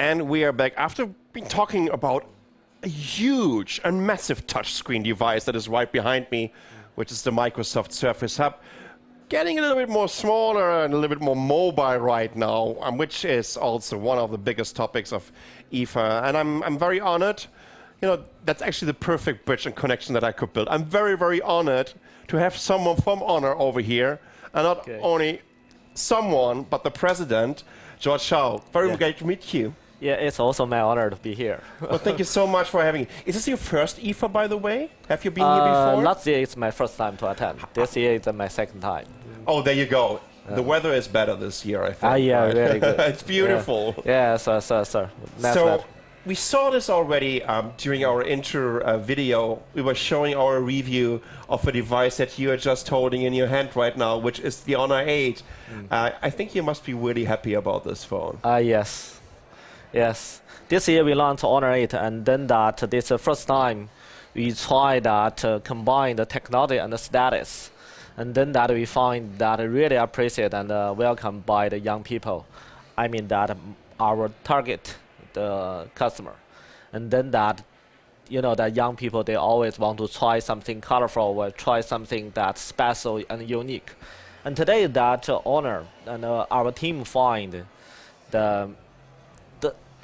And we are back after been talking about a huge and massive touchscreen device that is right behind me, which is the Microsoft Surface Hub. Getting a little bit more smaller and a little bit more mobile right now, um, which is also one of the biggest topics of IFA. And I'm, I'm very honored. You know, that's actually the perfect bridge and connection that I could build. I'm very, very honored to have someone from Honor over here, and not okay. only someone, but the president, George Zhao. Very yeah. great to meet you. Yeah, it's also my honor to be here. well, thank you so much for having me. Is this your first IFA, by the way? Have you been uh, here before? Last year it's my first time to attend. This year it's my second time. Oh, there you go. Uh, the weather is better this year, I think. Ah, yeah, right? very good. it's beautiful. Yeah, yeah sir, sir, sir. so, we saw this already um, during our intro uh, video. We were showing our review of a device that you are just holding in your hand right now, which is the Honor 8. Mm. Uh, I think you must be really happy about this phone. Ah, uh, yes. Yes. This year we launched Honor 8, and then that this is the first time we try that uh, combine the technology and the status. And then that we find that really appreciated and uh, welcomed by the young people. I mean that our target, the customer. And then that, you know, that young people, they always want to try something colorful or try something that's special and unique. And today that uh, Honor and uh, our team find the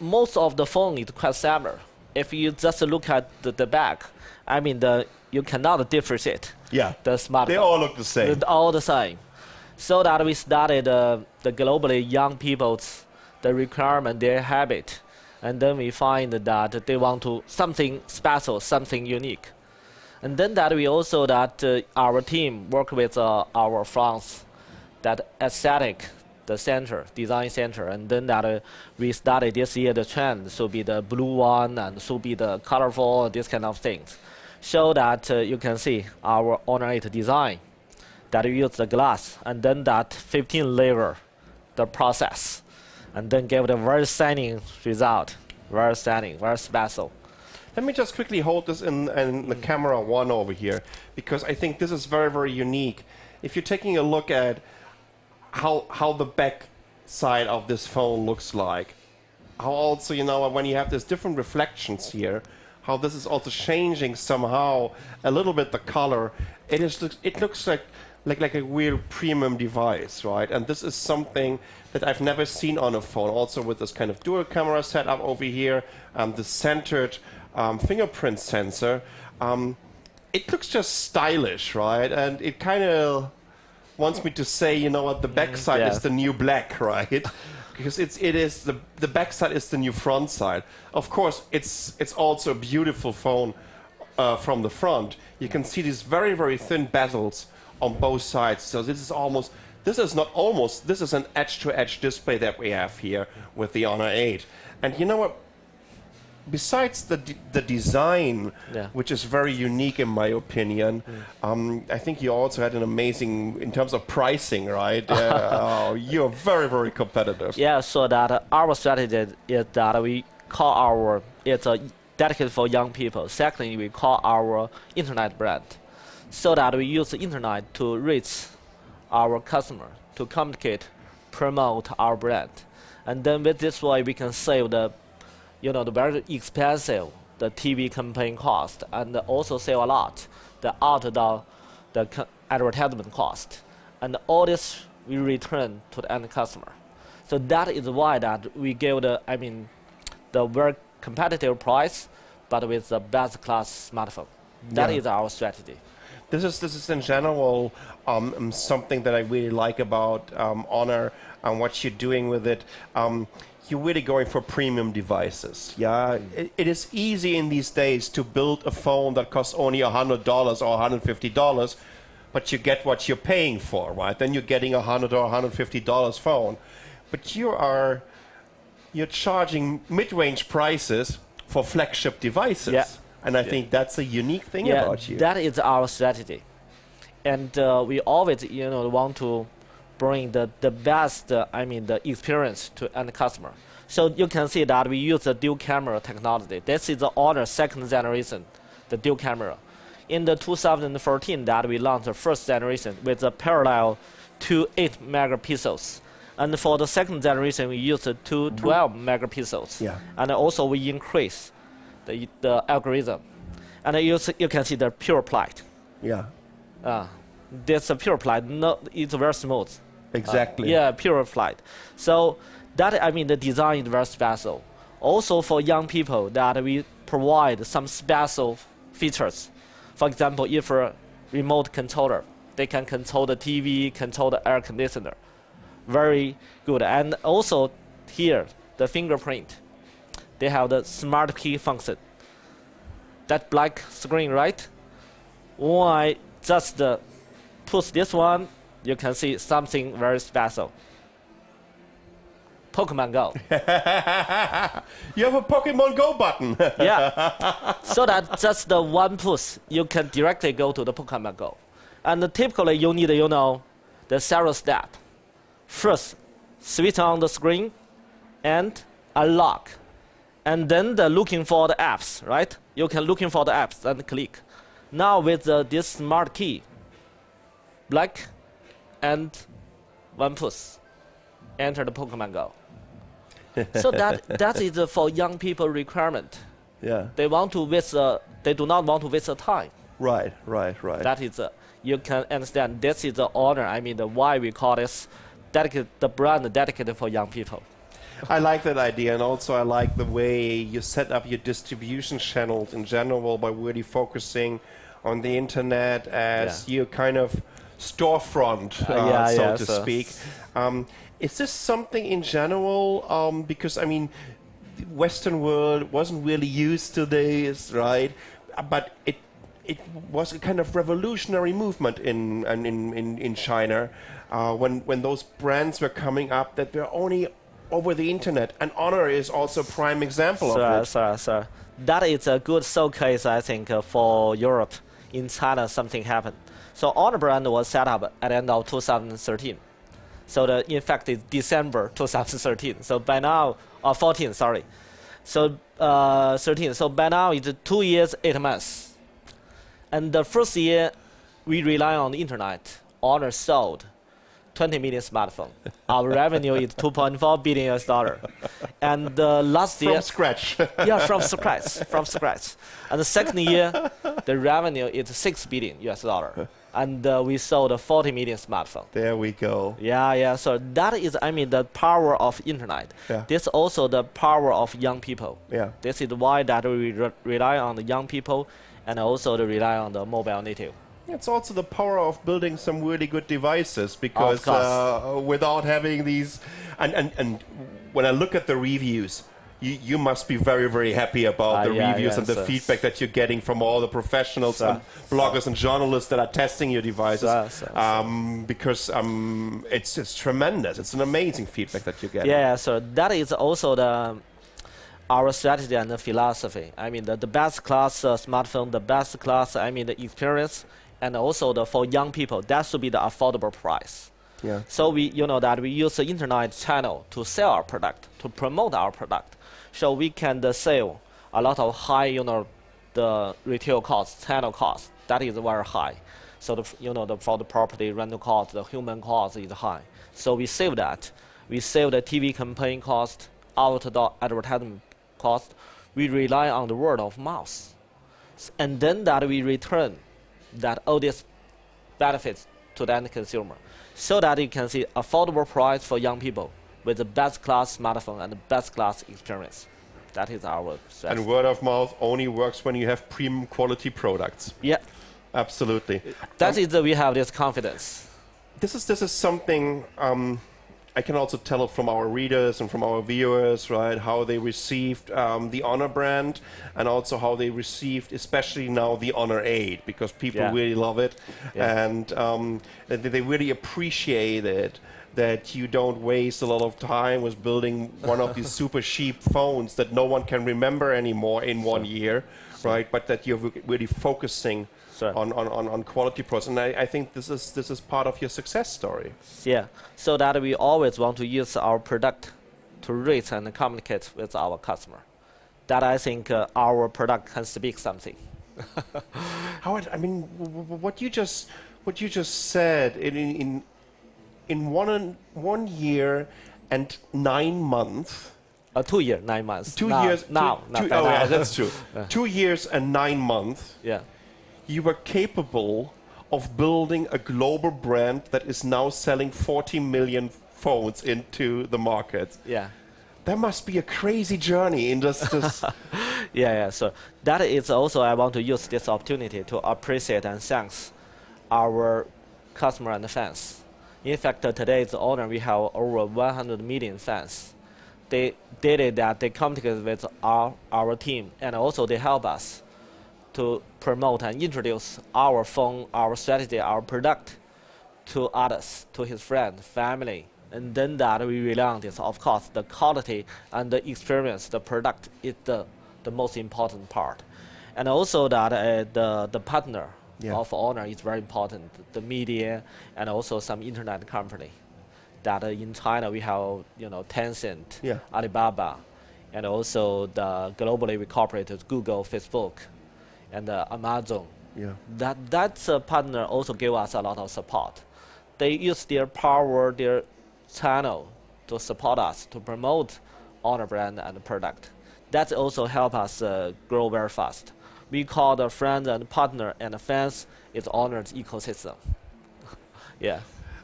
most of the phone is quite similar. If you just look at the, the back, I mean, the you cannot differentiate. Yeah. The smartphone. They all look the same. They're all the same. So that we studied uh, the globally young people's the requirement, their habit, and then we find that they want to something special, something unique. And then that we also that uh, our team work with uh, our France, that aesthetic the center, design center, and then that uh, we started this year the trend should be the blue one and should be the colorful, this kind of things. So that uh, you can see our 8 design that use the glass and then that 15 layer the process and then give the very stunning result, very stunning, very special. Let me just quickly hold this in, in the camera one over here because I think this is very, very unique. If you're taking a look at how how the back side of this phone looks like. How also, you know, when you have these different reflections here, how this is also changing somehow a little bit the color. It is it looks like like like a real premium device, right? And this is something that I've never seen on a phone. Also with this kind of dual camera setup over here, um, the centered um, fingerprint sensor. Um, it looks just stylish, right? And it kind of wants me to say, you know what, the backside yeah. is the new black, right? because it's it is the the backside is the new front side. Of course, it's it's also a beautiful phone uh, from the front. You can see these very very thin bezels on both sides. So this is almost this is not almost this is an edge to edge display that we have here with the Honor 8. And you know what? Besides the de the design, yeah. which is very unique in my opinion, mm. um, I think you also had an amazing in terms of pricing, right? oh, you're very very competitive. Yeah, so that uh, our strategy is that we call our it's a dedicated for young people. Secondly, we call our internet brand, so that we use the internet to reach our customer to communicate, promote our brand, and then with this way we can save the you know, the very expensive the TV campaign cost and also save a lot the outdoor the advertisement cost. And all this we return to the end customer. So that is why that we give the, I mean, the very competitive price, but with the best class smartphone. That yeah. is our strategy. This is this is in general um, something that I really like about um, Honor and what you're doing with it. Um, you're really going for premium devices. Yeah, it, it is easy in these days to build a phone that costs only hundred dollars or hundred fifty dollars, but you get what you're paying for, right? Then you're getting a 100 or hundred fifty dollars phone, but you are you're charging mid-range prices for flagship devices, yeah. and I yeah. think that's a unique thing yeah, about you. That is our strategy, and uh, we always, you know, want to bring the, the best, uh, I mean, the experience to end customer. So you can see that we use the dual camera technology. This is the Honor second generation, the dual camera. In the 2014 that we launched the first generation with a parallel to 8 megapixels. And for the second generation, we use the 212 megapixels. Yeah. And also we increase the, the algorithm. And you, you can see the pure plight. Yeah. Uh, this a pure plight. No, it's very smooth. Uh, Exactly. yeah, pure flight. So that I mean the design is very special. Also for young people that we provide some special features. For example, if a remote controller, they can control the TV, control the air conditioner. Very good. And also here, the fingerprint. They have the smart key function. That black screen, right? When I just uh, push this one, you can see something very special. Pokemon Go. You have a Pokemon Go button. yeah. So that just the one push, you can directly go to the Pokemon Go. And typically you need, you know, the several step. First, switch on the screen and unlock. And then the looking for the apps, right? You can looking for the apps and click. Now with the, this smart key, black and one push, enter the Pokemon Go. so that that is uh, for young people requirement. yeah. They want to waste. Uh, they do not want to waste the time. Right. Right. Right. That is, uh, you can understand. This is the honor. I mean, the why we call this dedicated the brand dedicated for young people. I like that idea, and also I like the way you set up your distribution channels in general by really focusing on the internet as Yeah. your kind of storefront, uh, yeah, so yeah, to so- speak. Um, is this something in general? Um, because I mean, the Western world wasn't really used to this, right? Uh, But it it was a kind of revolutionary movement in in in, in, in China uh, when when those brands were coming up that were only over the internet. And Honor is also a prime example Sir, of it. sir, sir. That is a good showcase, I think, uh, for Europe. In China, something happened. So Honor brand was set up at the end of 2013. So the in fact it's December 2013. So by now, or 14, sorry. So uh, 13. So by now it's two years, eight months. And the first year, we rely on the internet. Honor sold 20 million smartphone. Our revenue is 2.4 billion US dollar. And the last year, From scratch. yeah, from scratch, from scratch. And the second year, the revenue is six billion US dollar, and uh, we sold a 40 million smartphone. there we go. Yeah, yeah. So that is, I mean, the power of internet. Yeah. This also the power of young people. Yeah. This is why that we re- rely on the young people, and also to rely on the mobile native. It's also the power of building some really good devices because uh, without having these, and, and, and when I look at the reviews, you, you must be very, very happy about Ah, the yeah, reviews yeah, and the so- feedback that you're getting from all the professionals So- and bloggers and journalists that are testing your devices. So- so- so. Um, because um, it's, it's tremendous. It's an amazing feedback that you get. Yeah, so that is also the our strategy and the philosophy. I mean, the, the best class uh, smartphone, the best class, I mean, the experience, and also the for young people, that should be the affordable price. Yeah. So we, you know, that we use the internet channel to sell our product, to promote our product, so we can uh, sell a lot of high, you know, the retail cost, channel cost. That is very high. So the, you know, the, for the property rental cost, the human cost is high. So we save that. We save the TV campaign cost, outdoor advertisement cost. We rely on the word of mouth, and then that we return that all these benefits to the end consumer so that you can see affordable price for young people with the best class smartphone and the best class experience. That is our strategy. And word of mouth only works when you have premium quality products. yeah, Absolutely. that is the, we have this confidence. this is this is something um, I can also tell from our readers and from our viewers, right? How they received um, the Honor brand, and also how they received, especially now, the Honor 8, because people Yeah. really love it, Yeah. and um, they really appreciate it. That you don't waste a lot of time with building one of these super cheap phones that no one can remember anymore in one year, right? But that you're really focusing Sure. on, on, on, quality products. And I, I think this is this is part of your success story. Yeah, so that we always want to use our product to reach and communicate with our customer. That I think uh, our product can speak something. Howard, I mean, w- w- what you just what you just said in, in, in one one year and nine months. Uh, two year, nine months. Two now, years. now, two, not two- by oh yeah, that's true. two years and nine months. yeah, You were capable of building a global brand that is now selling 40 million phones into the market. yeah. That must be a crazy journey in just this. Yeah, yeah. So that is also I want to use this opportunity to appreciate and thanks our customer and fans. In fact, today's honor we have over 100 million fans. They did that they come together with our our team and also they help us to promote and introduce our phone, our strategy, our product to others, to his friends, family. And then that we rely on this. Of course, the quality and the experience, the product is the, the most important part. And also that uh, the, the partner Yeah. of Honor is very important. The media and also some internet company. That in China we have you know Tencent, Yeah. Alibaba, and also the globally we cooperate with Google, Facebook, and uh, Amazon yeah. that that uh, partner also give us a lot of support. They use their power, their channel to support us to promote Honor brand and product. That also help us uh, grow very fast. We call the friends and partner and fans is Honor's ecosystem. yeah,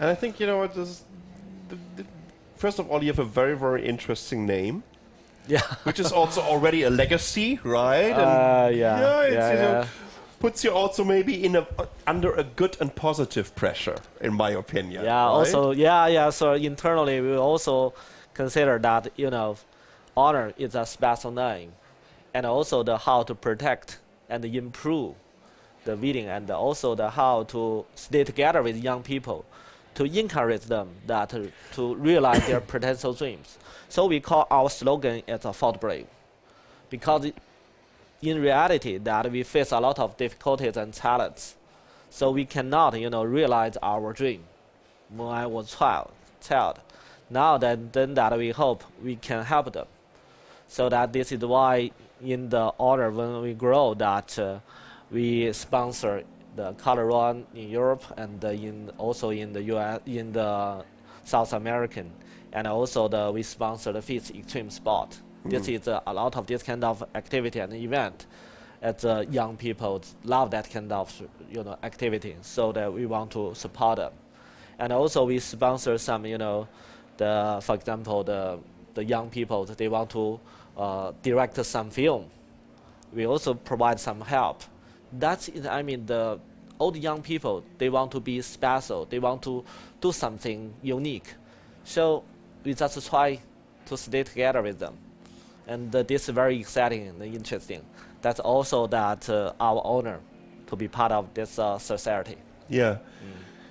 And I think, you know, what, the, first of all, you have a very, very interesting name, yeah, which is also already a legacy, right? And uh, yeah, yeah, it's, yeah, you know, yeah. puts you also maybe in a uh, under a good and positive pressure, in my opinion. Yeah. right? Also, yeah, yeah. So internally, we also consider that you know, honor is a special name, and also the how to protect and improve the reading, and also the how to stay together with young people, to encourage them that to, to realize their potential dreams. So we call our slogan as a Fort Brave, because it, in reality that we face a lot of difficulties and challenges. So we cannot you know realize our dream. When i was child child now that then that we hope we can help them so that this is why in the order when we grow that uh, we sponsor the color run in europe and uh, in also in the us in the south american. And also the we sponsor the FISE extreme sport. This is uh, a lot of this kind of activity and event as uh, young people love that kind of you know activity. So that we want to support them. And also we sponsor some you know the for example the the young people they want to uh, direct some film we also provide some help that's i mean the old young people they want to be special they want to do something unique so we just try to stay together with them and uh, this is very exciting and interesting. That's also that uh, our honor to be part of this uh, society. Yeah. Mm.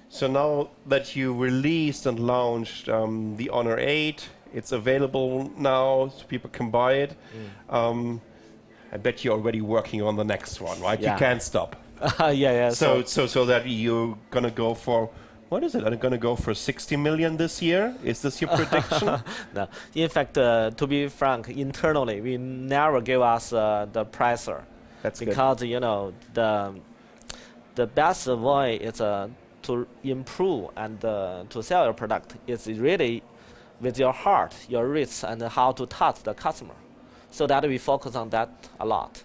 So now that you released and launched um, the Honor 8, it's available now, so people can buy it. Mm. Um, I bet you're already working on the next one, right? Yeah. You can't stop. yeah, yeah. So, so, so that you're gonna go for what is it? Are you gonna go for 60 million this year? Is this your prediction? no. In fact, uh, to be frank, internally we never give us uh, the pressure That's good. because you know the the best way is uh, to improve and uh, to sell your product is really with your heart, your wrist, and how to touch the customer. So that we focus on that a lot,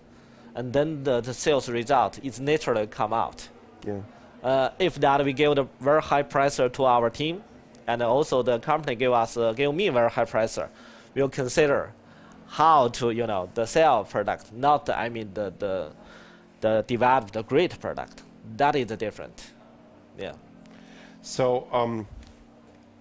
and then the, the sales result is naturally come out. Yeah. Uh, if that we give the very high pressure to our team, and also the company give us uh, give me very high pressure, we'll consider how to you know the sell product, not I mean the the the develop the great product. That is different. Yeah. So um,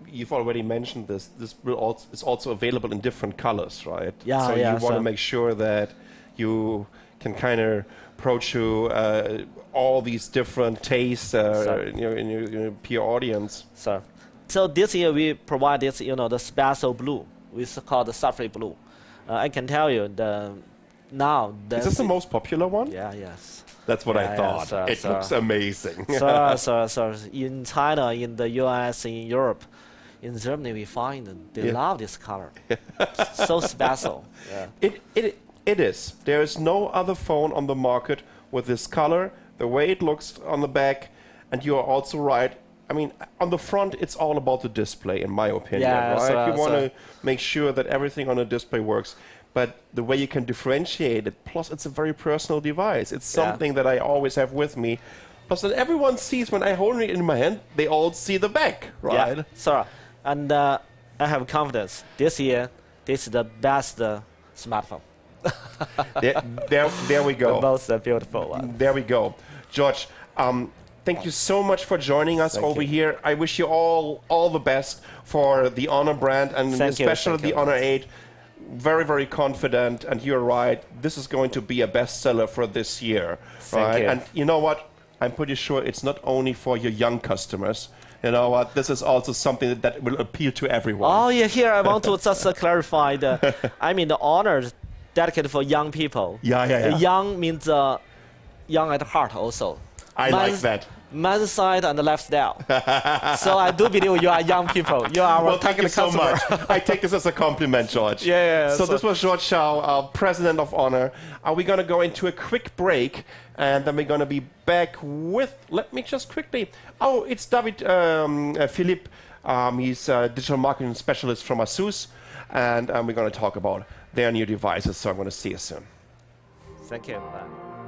you've already mentioned this. This will also is also available in different colors, right? Yeah, So yeah, you want to so- make sure that you can kind of approach to uh, all these different tastes uh, So- in, your, in, your, in your peer audience. So, so this year we provide this, you know, the special blue, we s- call the Sapphire blue. Uh, I can tell you the now the Is this the most popular one? yeah yes. That's what Yeah, I yeah, thought. so- it so- looks amazing. so, so, so in China, in the U.S., in Europe, in Germany, we find they Yeah. love this color. so special. Yeah. It, it, it is. There is no other phone on the market with this color, the way it looks on the back, and you are also right. I mean, on the front, it's all about the display, in my opinion, Yeah, right? so- you want so- to make sure that everything on the display works. But the way you can differentiate it, plus it's a very personal device. It's Yeah. something that I always have with me. Plus that everyone sees when I hold it in my hand, they all see the back, right? Yeah, so and uh, I have confidence this year. This is the best uh, smartphone. there, there, there we The go. most uh, beautiful one. There we go. George, um, thank you so much for joining us Thank over you. here. I wish you all all the best for the Honor brand and Thank especially the you. Honor 8. Very, very confident, and you're right. This is going to be a bestseller for this year, Thank right? you. And you know what? I'm pretty sure it's not only for your young customers. You know what? This is also something that, that will appeal to everyone. Oh yeah, here I want to just uh, clarify the. I mean the honors dedicated for young people. Yeah, yeah, yeah. Young means uh, young at heart also. I like that. Man's side and lifestyle. so I do believe you are young people. You are our Well, thank you so much. I take this as a compliment, George. Yeah, yeah, So, so- this was George Zhao, uh, President of Honor. Are we going to go into a quick break, and then we're going to be back with? Let me just quickly. Oh, it's David um, uh, Philippe. Um, he's a digital marketing specialist from ASUS, and um, we're going to talk about their new devices. So I'm going to see you soon. Thank you. Bye.